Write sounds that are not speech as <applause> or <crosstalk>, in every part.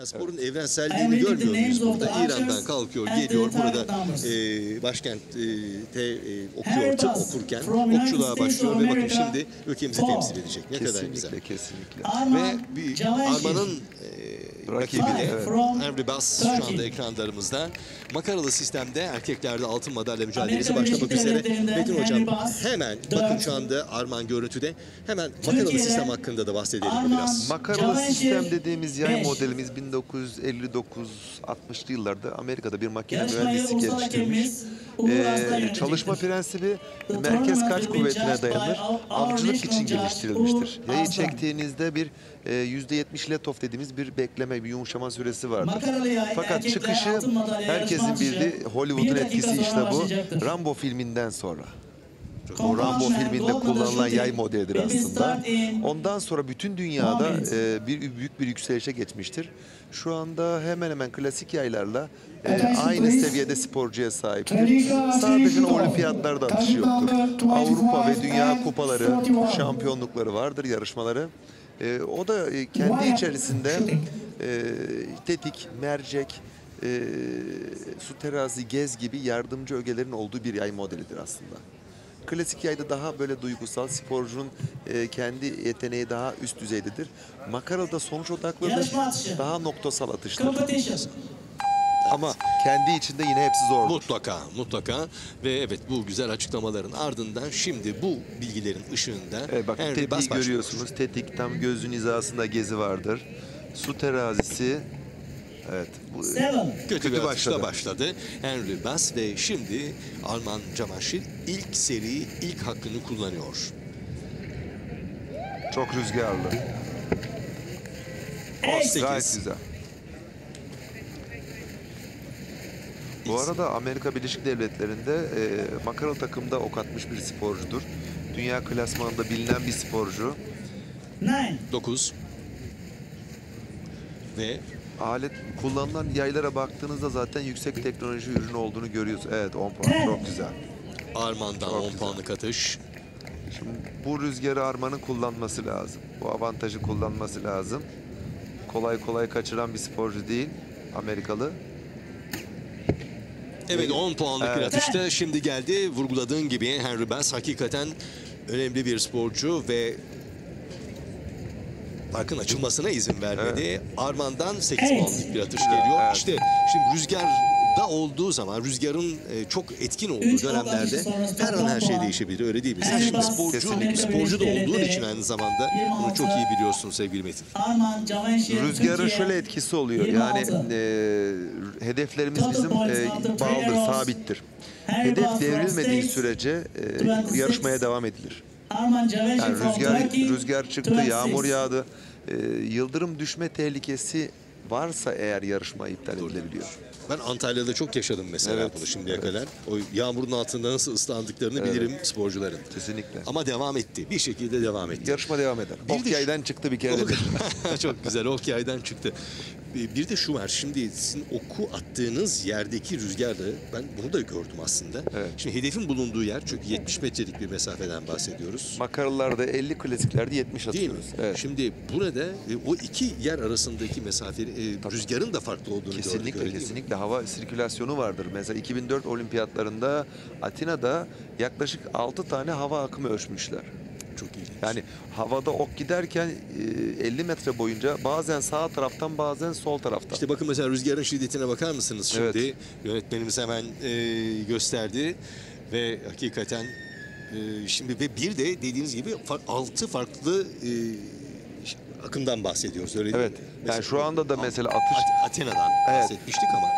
Ya sporun evrenselliğini görmüyor muyuz burada? İran'dan kalkıyor, geliyor burada e, başkent e, te, e, okuyor, tıp okurken okçuluğa başlıyor ve bakın şimdi ülkemizi temsil edecek. Ne kadar güzel. Kesinlikle, kesinlikle. Ve bir Arman'ın e, rakibi de evet. Bass şu anda ekranlarımızda. Makaralı sistemde erkeklerde altın madalya mücadelesi başlamak üzere. Metin Hocam hemen bakın şu anda Arman görüntüde. Hemen makaralı sistem hakkında da bahsedelim biraz. Makaralı sistem dediğimiz yay modelimiz 1959-60'lı yıllarda Amerika'da bir makine mühendisi geliştirmiş. Ee, çalışma prensibi merkez kaç kuvvetine dayanır? Avcılık için geliştirilmiştir. Yayı çektiğinizde bir e, %70 let off dediğimiz bir bekleme, bir yumuşama süresi yay, Fakat çıkışı herkesin bildiği Hollywood'un etkisi işte bu. başlayacaktır. Rambo filminden sonra. Bu Rambo filminde kullanılan yay modelidir aslında. Ondan sonra bütün dünyada e, bir büyük bir yükselişe geçmiştir. Şu anda hemen hemen klasik yaylarla e, aynı seviyede sporcuya sahiptir. Sadece olimpiyatlarda atışı yoktur. number 25 Avrupa ve dünya kupaları, 41. şampiyonlukları vardır, yarışmaları. E, o da e, kendi içerisinde. E, tetik, mercek, e, su terazi, gez gibi yardımcı ögelerin olduğu bir yay modelidir aslında. Klasik yayda daha böyle duygusal, sporcunun e, kendi yeteneği daha üst düzeydedir. Makaralı'da sonuç odaklıdır, daha noktasal atıştır. Ama kendi içinde yine hepsi zordur. Mutlaka, mutlaka ve evet bu güzel açıklamaların ardından şimdi bu bilgilerin ışığında Evet, bakın tetiği görüyorsunuz. Tetik tam gözün hizasında gezi vardır. Su terazisi. Evet. Bu. Kötü, Kötü başladı. başladı. Henry Bass ve şimdi Arman Camaşil ilk seri ilk hakkını kullanıyor. çok rüzgarlı. Sekiz. Gayet güzel. Bu arada Amerika Birleşik Devletleri'nde e, makaralı takımda ok atmış bir sporcudur. Dünya klasmanında bilinen bir sporcu. Nine. 9 ve Alet kullanılan yaylara baktığınızda zaten yüksek teknoloji ürünü olduğunu görüyorsunuz. Evet 10 puan çok güzel. Arman'dan Çok 10 güzel. puanlık atış. Şimdi bu rüzgarı Arman'ın kullanması lazım. Bu avantajı kullanması lazım. Kolay kolay kaçıran bir sporcu değil Amerikalı. Evet 10 puanlık bir Evet. atışta şimdi geldi. Vurguladığın gibi Henry Bass hakikaten önemli bir sporcu ve farkın açılmasına izin vermedi. Arman'dan 8 Evet. puanlık bir atış geliyor. Evet. İşte şimdi rüzgarda olduğu zaman rüzgarın e, çok etkin olduğu Üç dönemlerde her an her şey değişebilir öyle değil mi? Sen şimdi sporcu, kesinlikle. sporcu da olduğun için aynı zamanda bunu 26. çok iyi biliyorsun sevgili Metin. Rüzgarın şöyle etkisi oluyor. 26. Yani e, hedeflerimiz bizim e, bağlıdır, sabittir. Hedef devrilmediği sürece e, 26. yarışmaya devam edilir. Yani rüzgar rüzgar çıktı, 26. yağmur yağdı. E, yıldırım düşme tehlikesi varsa eğer yarışma iptal edilebiliyor. Ben Antalya'da çok yaşadım mesela Evet, bunu şimdiye evet. kadar. O yağmurun altında nasıl ıslandıklarını bilirim sporcuların. Kesinlikle. Ama devam etti. Bir şekilde devam etti. Yarışma devam eder. Bir de Ok şu- yaydan çıktı bir kere de. <laughs> Çok güzel. Ok yaydan çıktı. Bir de şu var. Şimdi sizin oku attığınız yerdeki rüzgarla ben bunu da gördüm aslında. Evet. Şimdi hedefin bulunduğu yer çünkü 70 metrelik bir mesafeden bahsediyoruz. Makaralarda 50 klasiklerde 70 Değil mi? atıyoruz. Evet. Şimdi burada e, o iki yer arasındaki mesafe e, rüzgarın da farklı olduğunu gördük. Kesinlikle mi? kesinlikle hava sirkülasyonu vardır. Mesela 2004 olimpiyatlarında Atina'da yaklaşık 6 tane hava akımı ölçmüşler. Çok ilginç. Yani havada ok giderken e, 50 metre boyunca bazen sağ taraftan bazen sol taraftan. İşte bakın mesela rüzgarın şiddetine bakar mısınız şimdi? Evet. Yönetmenimiz hemen e, gösterdi ve hakikaten e, şimdi ve bir de dediğiniz gibi far, altı farklı e, akımdan bahsediyoruz öyle değil Evet. mi? Yani şu anda da mesela atış At- Atina'dan Evet. bahsetmiştik ama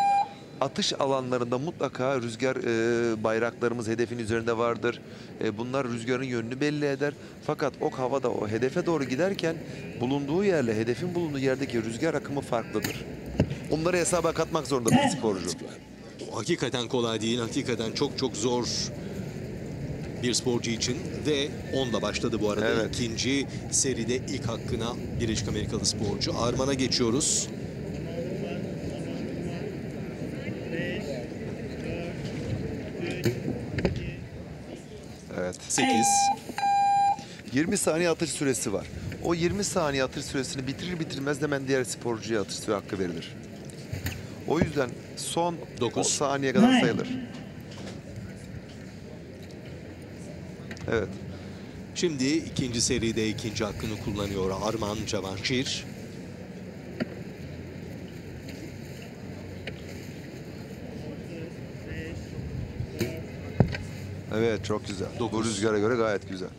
atış alanlarında mutlaka rüzgar e, bayraklarımız hedefin üzerinde vardır. E, bunlar rüzgarın yönünü belli eder. Fakat ok havada o hedefe doğru giderken bulunduğu yerle hedefin bulunduğu yerdeki rüzgar akımı farklıdır. Onları hesaba katmak zorunda bir sporcu. hakikaten kolay değil. Hakikaten çok çok zor bir sporcu için ve onunla başladı bu arada. Evet. ikinci seride ilk hakkına Birleşik Amerikalı sporcu. Arman'a geçiyoruz. 8. 20 saniye atış süresi var. O 20 saniye atış süresini bitirir bitirmez hemen diğer sporcuya atış süre hakkı verilir. O yüzden son Dokuz. 10 saniye kadar sayılır. Evet. Şimdi ikinci seride ikinci hakkını kullanıyor Arman Cavanşir. Evet çok güzel. Bu Dokuz. rüzgara göre gayet güzel.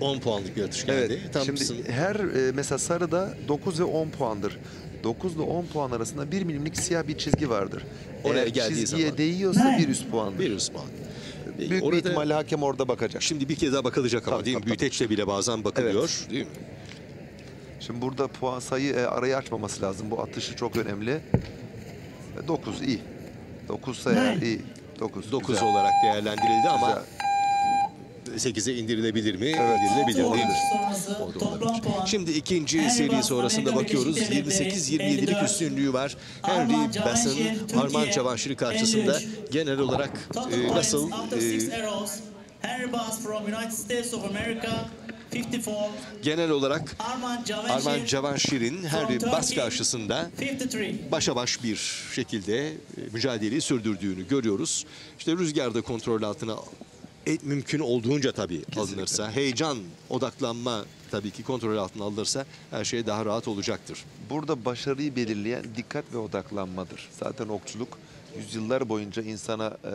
10, 10 puanlık bir atış geldi. Evet. Tam Şimdi sın- her e, mesela sarıda 9 ve 10 puandır. 9 ile 10 puan arasında 1 milimlik siyah bir çizgi vardır. Oraya Eğer geldiği çizgiye zaman. değiyorsa bir üst puandır. bir üst puan. Büyük bir Orada- ihtimalle hakem orada bakacak. Şimdi bir kez daha bakılacak ama Tabii, değil mi? tabii. Büyüteçle bile bazen bakılıyor. Değil mi? Şimdi burada puan sayı e, arayı açmaması lazım. Bu atışı çok önemli. 9 iyi. 9 eğer Nine. iyi. 9. 9 olarak değerlendirildi ama Güzel. 8'e indirilebilir mi? Evet. İndirilebilir değil mi? O da olabilir. Şimdi ikinci Henry seri sonrasında bakıyoruz. Birleşik Devletleri 28-27'lik 54, üstünlüğü var. Henry Türkiye, Arman Cavanşir'i karşısında 53. genel olarak e, nasıl e. Henry Bass from United States of America 54. genel olarak Arman Cavanşir Arman Cavanşir'in Henry Bass karşısında 53. başa baş bir şekilde e, mücadeleyi sürdürdüğünü görüyoruz. İşte rüzgarda kontrol altına e, mümkün olduğunca tabii alınırsa, heyecan, odaklanma tabii ki kontrol altına alınırsa her şey daha rahat olacaktır. Burada başarıyı belirleyen dikkat ve odaklanmadır. Zaten okçuluk yüzyıllar boyunca insana e,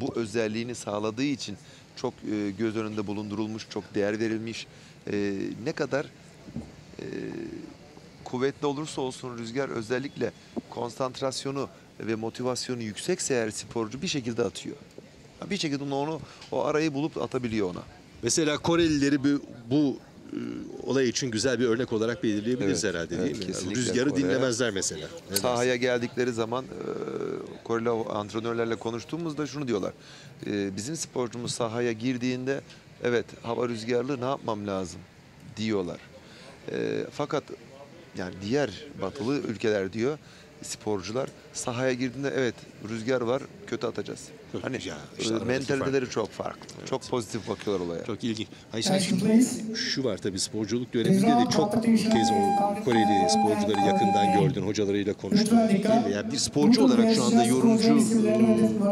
bu özelliğini sağladığı için çok e, göz önünde bulundurulmuş, çok değer verilmiş. E, ne kadar e, kuvvetli olursa olsun rüzgar özellikle konsantrasyonu ve motivasyonu yüksekse eğer sporcu bir şekilde atıyor. Bir şekilde onu o arayı bulup atabiliyor ona. Mesela Korelileri bu, bu e, olay için güzel bir örnek olarak belirleyebiliriz Evet, herhalde evet, değil mi? kesinlikle Rüzgarı Kore. dinlemezler mesela. Ne dersin? Sahaya geldikleri zaman e, Koreli antrenörlerle konuştuğumuzda şunu diyorlar. E, bizim sporcumuz sahaya girdiğinde evet hava rüzgarlı ne yapmam lazım diyorlar. E, fakat yani diğer batılı ülkeler diyor sporcular sahaya girdiğinde evet rüzgar var kötü atacağız. Çok Hani güzel. e, İşte mentaliteleri çok farklı. Çok pozitif bakıyorlar olaya. Çok ilginç. Hayır şimdi şu var tabii sporculuk döneminde de çok kez o Koreli sporcuları yakından gördün, hocalarıyla konuştun. Yani bir sporcu olarak şu anda yorumcu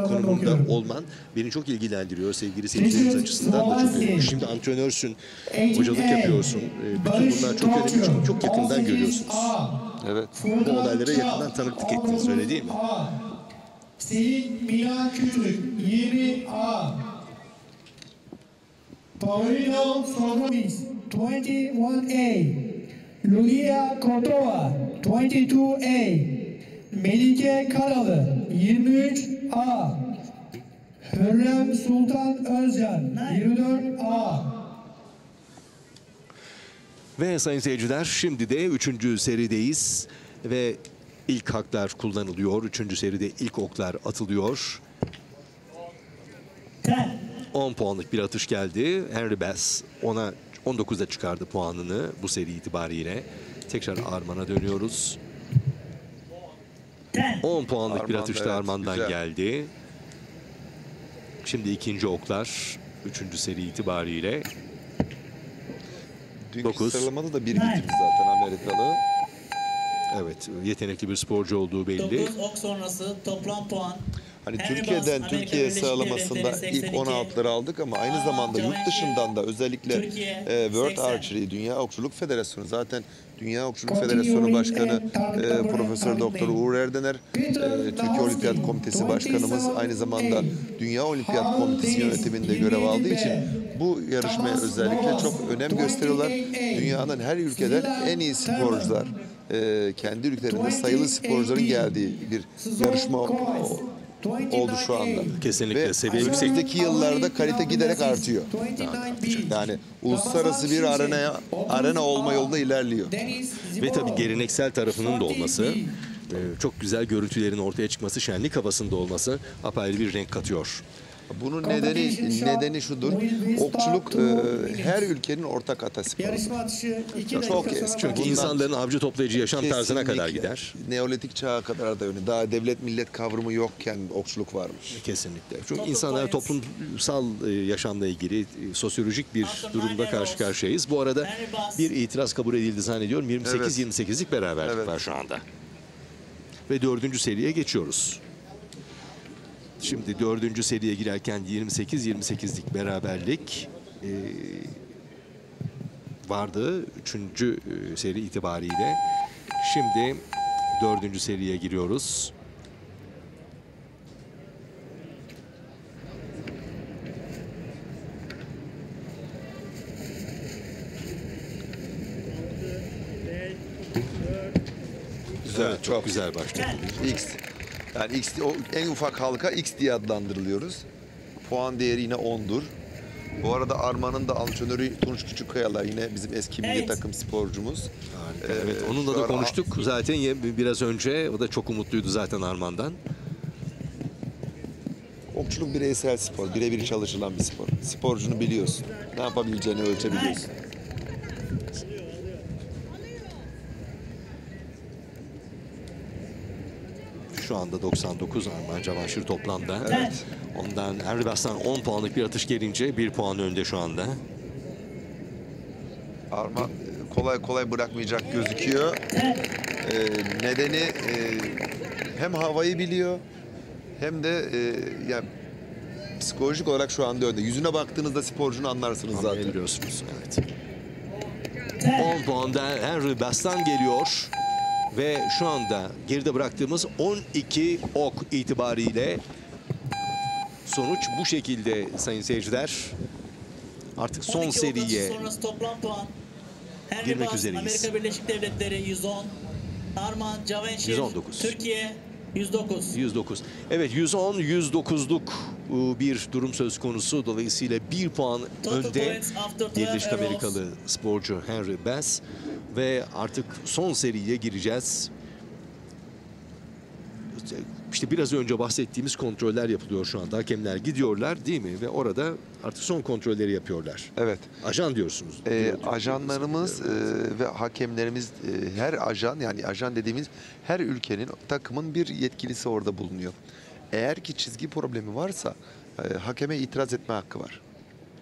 konumunda olman beni çok ilgilendiriyor sevgili seyircilerimiz açısından da çok önemli. Şimdi antrenörsün, hocalık yapıyorsun. E, Bütün bunlar çok önemli çünkü çok yakından görüyorsunuz. Evet. Bu olaylara yakından tanıklık ettiniz öyle değil mi? Selin Milan Kütük 20A Paulino Sogomis 21A Lulia Cordova 22A Melike Karalı 23A Hürrem Sultan Özcan 24A Ve sayın seyirciler şimdi de üçüncü serideyiz ve ilk haklar kullanılıyor. Üçüncü seride ilk oklar atılıyor. 10. 10 puanlık bir atış geldi. Henry Bass ona 19'a çıkardı puanını bu seri itibariyle. Tekrar Arman'a dönüyoruz. 10. 10 puanlık bir Arman, atış da evet, Arman'dan güzel. geldi. Şimdi ikinci oklar. Üçüncü seri itibariyle. Dünkü Dokuz. sıralamada da bir bitirdi zaten Amerikalı. Evet yetenekli bir sporcu olduğu belli. 9 ok sonrası toplam puan. Hani Henry Türkiye'den Amerika Türkiye Birleşik sıralamasında ilk 82, 16'ları aldık ama aynı zamanda yurt Cavanşir, dışından da özellikle Türkiye, e, World 80. Archery Dünya Okçuluk Federasyonu zaten Dünya Okçuluk Federasyonu Başkanı e, Profesör Doktor Uğur Erdener, e, Türkiye Olimpiyat Komitesi Başkanımız 27 aynı zamanda. Dünya Olimpiyat Komitesi yönetiminde görev aldığı 27 için bu yarışmaya özellikle çok önem gösteriyorlar. 28 A. Dünyanın her ülkeden en iyi sporcular e, kendi ülkelerinde sayılı 28 sporcuların geldiği bir yarışma oldu şu anda. Kesinlikle Ve seviye yüksek. önümüzdeki yıllarda kalite giderek artıyor. Yani uluslararası bir arenaya arena olma yolunda ilerliyor. Ve tabii geleneksel tarafının da olması, e, çok güzel görüntülerin ortaya çıkması, şenlik havasında olması apayrı bir renk katıyor. Bunun nedeni nedeni şudur. Okçuluk e, her ülkenin ortak atasporu. Yarışma atışı 2 Çok eski. Çünkü Bundan- insanların avcı toplayıcı yaşam tarzına kadar gider. Neolitik çağa kadar da öyle. Daha devlet millet kavramı yokken okçuluk varmış. Kesinlikle. Çünkü insanlar toplumsal e, yaşamla ilgili e, sosyolojik bir durumda karşı karşıyayız. Bu arada bir itiraz kabul edildi zannediyorum. 28-28'lik beraberlik Evet. var şu anda. Ve dördüncü seriye geçiyoruz. Şimdi dördüncü seriye girerken 28-28'lik beraberlik e, vardı. Üçüncü e, seri itibariyle. Şimdi dördüncü seriye giriyoruz. Güzel, çok güzel başladı. X. Yani X o en ufak halka X diye adlandırılıyoruz. Puan değeri yine 10'dur. Bu arada Arman'ın da antrenörü Tunç Küçükkayalar yine bizim eski milli Evet. takım sporcumuz. Harika. Ee, evet, onunla şu da konuştuk zaten biraz önce. O da çok umutluydu zaten Arman'dan. Okçuluk bireysel spor, birebir çalışılan bir spor. Sporcunu biliyorsun. Ne yapabileceğini ölçebiliyorsun. Şu anda 99 Arman Cavaşir toplamda. Evet. Ondan Henry Bastan 10 puanlık bir atış gelince 1 puan önde şu anda. Arman kolay kolay bırakmayacak gözüküyor. Ee, nedeni e, hem havayı biliyor hem de e, yani psikolojik olarak şu anda önde. Yüzüne baktığınızda sporcunu anlarsınız zaten. Anlayabiliyorsunuz. Evet. 10 puanda Henry Bastan geliyor. Ve şu anda geride bıraktığımız 12 ok itibariyle sonuç bu şekilde sayın seyirciler. Artık son 12 seriye toplam puan. Henry girmek Bass, üzereyiz. Amerika Birleşik Devletleri 110. Arman Cavenşir 119. Türkiye 109. 109. Evet 110 109'luk e, bir durum söz konusu. Dolayısıyla bir puan Total önde points after 12 Birleşik. Amerikalı sporcu Henry Bass ve artık son seriye gireceğiz. İşte biraz önce bahsettiğimiz kontroller yapılıyor şu anda. Hakemler gidiyorlar değil mi? Ve orada artık son kontrolleri yapıyorlar. Evet. Ajan diyorsunuz. Ee, Diyor- ajanlarımız e, ve hakemlerimiz e, her ajan yani ajan dediğimiz her ülkenin takımın bir yetkilisi orada bulunuyor. Eğer ki çizgi problemi varsa e, hakeme itiraz etme hakkı var.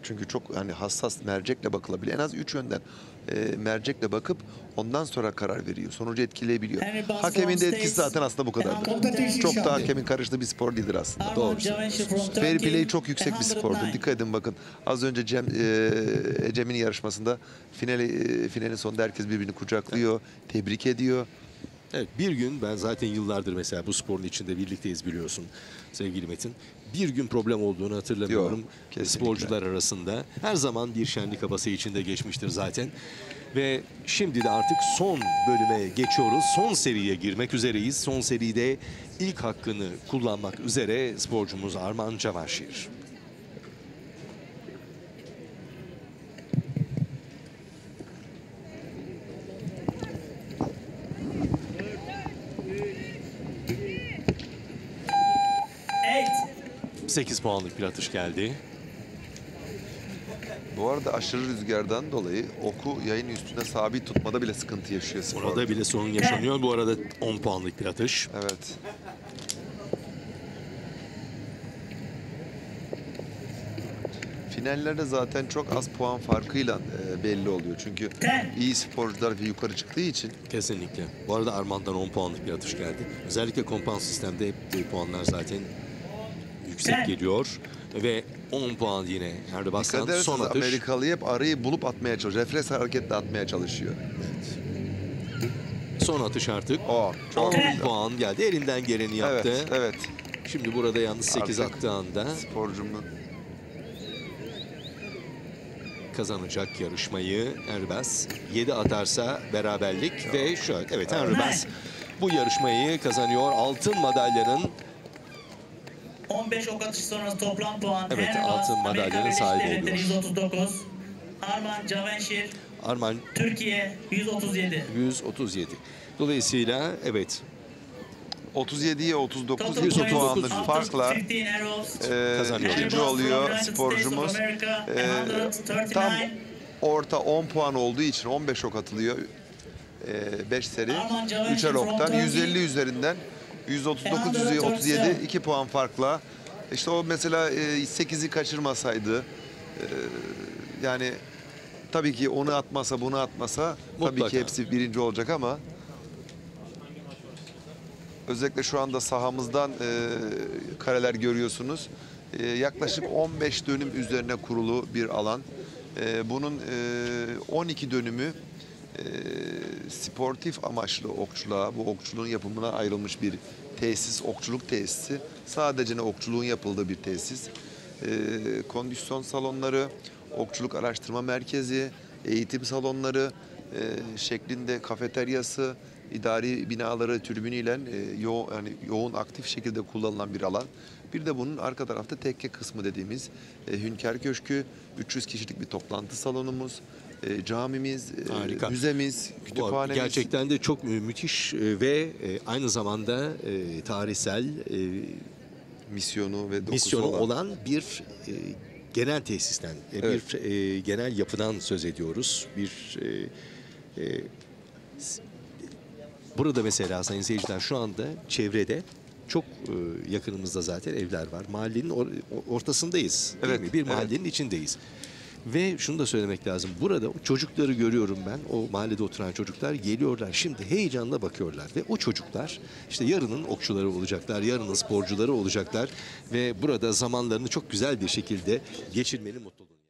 Çünkü çok hani hassas mercekle bakılabilir. En az üç yönden e, mercekle bakıp ondan sonra karar veriyor. Sonucu etkileyebiliyor. Hakemin de etkisi zaten aslında bu kadardır. Competition Çok da hakemin karıştığı bir spor değildir aslında. Arman Doğru Cavenşir from Fair play çok yüksek bir spordur. 109. Dikkat edin bakın. Az önce Cem e, Cem'in yarışmasında finali e, finalin sonunda herkes birbirini kucaklıyor, tebrik ediyor. Evet bir gün ben zaten yıllardır mesela bu sporun içinde birlikteyiz biliyorsun sevgili Metin. Bir gün problem olduğunu hatırlamıyorum Yok, kesinlikle. sporcular arasında. Her zaman bir şenlik havası içinde geçmiştir zaten. Ve şimdi de artık son bölüme geçiyoruz. Son seriye girmek üzereyiz. Son seride ilk hakkını kullanmak üzere sporcumuz Arman Cavaşir. 8 puanlık bir atış geldi. Bu arada aşırı rüzgardan dolayı oku yayın üstünde sabit tutmada bile sıkıntı yaşıyor spor. Orada bile sorun yaşanıyor. Bu arada 10 puanlık bir atış. Evet. Finallerde zaten çok az puan farkıyla e, belli oluyor. Çünkü iyi sporcular ve yukarı çıktığı için Kesinlikle. Bu arada Armand'dan 10 puanlık bir atış geldi. Özellikle kompans sistemde hep puanlar zaten yüksek geliyor. Ve 10 puan yine ederseniz son atış. Amerikalı hep arayı bulup atmaya çalışıyor. Refleks hareketle atmaya çalışıyor. Son atış artık. Aa, çok 10 güzel. puan geldi. Elinden geleni yaptı. Evet, evet. Şimdi burada yalnız 8 Artık- attığı anda Sporcumun kazanacak yarışmayı Erbas. 7 atarsa beraberlik ve şöyle evet Erbas bu yarışmayı kazanıyor. Altın madalyanın 15 ok atışı sonrası toplam puan. Evet, Henry altın madalyanın sahibi oluyor. 139. Arman Cavenşir Arman Türkiye 137. 137. Dolayısıyla evet 37'ye 39 Total 100 points puanlık farkla 15 arrows. e, Kazanıyor. ikinci Airbus oluyor sporcumuz. E, 139. tam orta 10 puan olduğu için 15 ok atılıyor. 5 seri. Arman Cavenci 3'er from oktan Turkey. 150 üzerinden 139 137 2 puan farkla. İşte o mesela e, 8'i kaçırmasaydı e, yani tabii ki onu atmasa bunu atmasa tabii Mutlaka. ki hepsi birinci olacak ama özellikle şu anda sahamızdan e, kareler görüyorsunuz. E, yaklaşık 15 dönüm üzerine kurulu bir alan. E, bunun e, 12 dönümü e, sportif amaçlı okçuluğa, bu okçuluğun yapımına ayrılmış bir tesis, okçuluk tesisi. Sadece ne okçuluğun yapıldığı bir tesis. E, kondisyon salonları, okçuluk araştırma merkezi, eğitim salonları e, şeklinde kafeteryası, idari binaları türbünüyle e, yo yani yoğun aktif şekilde kullanılan bir alan. Bir de bunun arka tarafta tekke kısmı dediğimiz e, Hünkar Köşkü, 300 kişilik bir toplantı salonumuz, e, camimiz, e, Harika. müzemiz, kütüphanemiz. gerçekten de çok mü- müthiş e, ve aynı zamanda e, tarihsel e, misyonu ve dokusu misyonu olan. olan bir e, genel tesisten, e, Evet. bir e, genel yapıdan söz ediyoruz. Bir e, e, burada mesela sayın seyirciler şu anda çevrede çok yakınımızda zaten evler var. Mahallenin or- ortasındayız. değil Evet, mi? Bir evet. mahallenin içindeyiz. Ve şunu da söylemek lazım. Burada çocukları görüyorum ben. O mahallede oturan çocuklar geliyorlar. Şimdi heyecanla bakıyorlar. Ve o çocuklar işte yarının okçuları olacaklar. Yarının sporcuları olacaklar. Ve burada zamanlarını çok güzel bir şekilde geçirmenin mutluluğunu.